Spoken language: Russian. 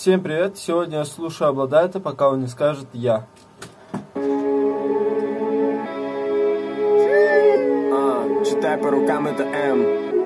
Всем привет! Сегодня я слушаю обладает, пока он не скажет я. А, читай по рукам это М.